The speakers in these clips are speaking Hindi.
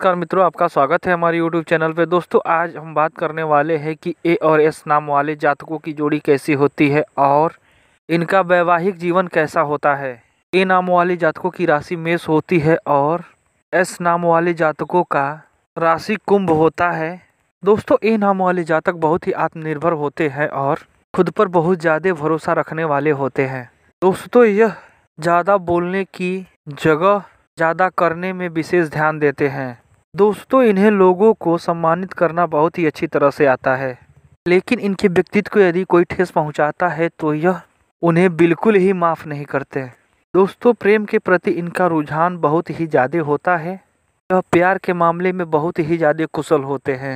नमस्कार मित्रों, आपका स्वागत है हमारे YouTube चैनल पे। दोस्तों, आज हम बात करने वाले हैं कि ए और एस नाम वाले जातकों की जोड़ी कैसी होती है और इनका वैवाहिक जीवन कैसा होता है। ए नाम वाले जातकों की राशि मेष होती है और एस नाम वाले जातकों का राशि कुंभ होता है। दोस्तों, ए नाम वाले जातक बहुत ही आत्मनिर्भर होते हैं और खुद पर बहुत ज़्यादा भरोसा रखने वाले होते हैं। दोस्तों, यह ज़्यादा बोलने की जगह ज़्यादा करने में विशेष ध्यान देते हैं। दोस्तों, इन्हें लोगों को सम्मानित करना बहुत ही अच्छी तरह से आता है। लेकिन इनके व्यक्तित्व को यदि कोई ठेस पहुंचाता है तो यह उन्हें बिल्कुल ही माफ़ नहीं करते। दोस्तों, प्रेम के प्रति इनका रुझान बहुत ही ज़्यादा होता है। यह प्यार के मामले में बहुत ही ज़्यादा कुशल होते हैं।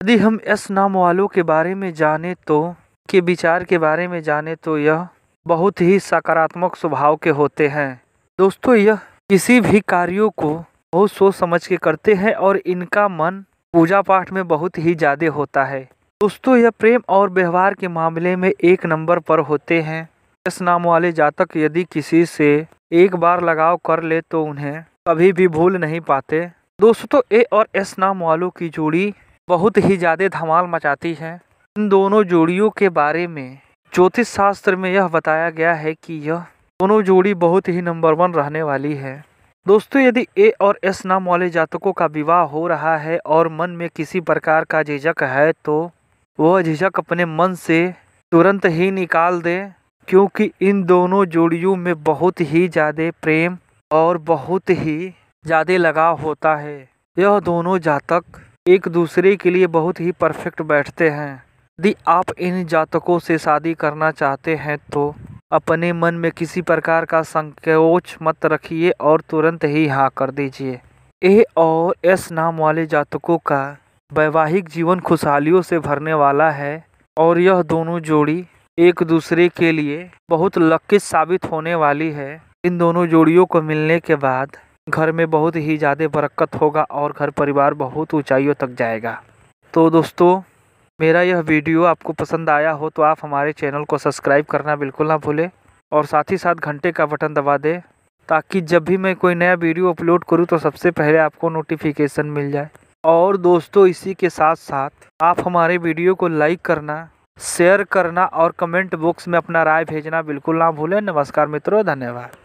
यदि हम एस नाम वालों के बारे में जाने तो के विचार के बारे में जाने तो यह बहुत ही सकारात्मक स्वभाव के होते हैं। दोस्तों, यह किसी भी कार्यों को बहुत सोच समझ के करते हैं और इनका मन पूजा पाठ में बहुत ही ज़्यादा होता है। दोस्तों, यह प्रेम और व्यवहार के मामले में एक नंबर पर होते हैं। इस नाम वाले जातक यदि किसी से एक बार लगाव कर ले तो उन्हें कभी भी भूल नहीं पाते। दोस्तों, ए और एस नाम वालों की जोड़ी बहुत ही ज़्यादा धमाल मचाती है। इन दोनों जोड़ियों के बारे में ज्योतिष शास्त्र में यह बताया गया है कि यह दोनों जोड़ी बहुत ही नंबर वन रहने वाली है। दोस्तों, यदि ए और एस नाम वाले जातकों का विवाह हो रहा है और मन में किसी प्रकार का झिझक है तो वह झिझक अपने मन से तुरंत ही निकाल दे, क्योंकि इन दोनों जोड़ियों में बहुत ही ज़्यादा प्रेम और बहुत ही ज़्यादा लगाव होता है। यह दोनों जातक एक दूसरे के लिए बहुत ही परफेक्ट बैठते हैं। यदि आप इन जातकों से शादी करना चाहते हैं तो अपने मन में किसी प्रकार का संकोच मत रखिए और तुरंत ही हाँ कर दीजिए। ए और एस नाम वाले जातकों का वैवाहिक जीवन खुशहालियों से भरने वाला है और यह दोनों जोड़ी एक दूसरे के लिए बहुत लक्की साबित होने वाली है। इन दोनों जोड़ियों को मिलने के बाद घर में बहुत ही ज़्यादा बरकत होगा और घर परिवार बहुत ऊंचाइयों तक जाएगा। तो दोस्तों मेरा यह वीडियो आपको पसंद आया हो तो आप हमारे चैनल को सब्सक्राइब करना बिल्कुल ना भूलें और साथ ही साथ घंटे का बटन दबा दें ताकि जब भी मैं कोई नया वीडियो अपलोड करूँ तो सबसे पहले आपको नोटिफिकेशन मिल जाए। और दोस्तों, इसी के साथ साथ आप हमारे वीडियो को लाइक करना शेयर करना और कमेंट बॉक्स में अपना राय भेजना बिल्कुल ना भूलें। नमस्कार मित्रों, धन्यवाद।